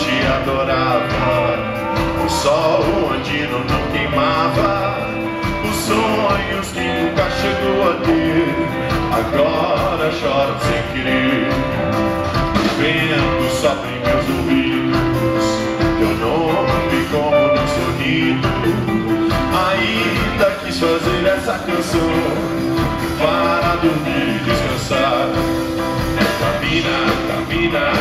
te adorava, o sol andino não queimava, os sonhos que nunca chegou a ter, agora choram sem querer. O vento sopra em meus ouvidos, teu nome como num sonido. Ainda quis fazer essa canção para dormir e descansar. Camina, camina.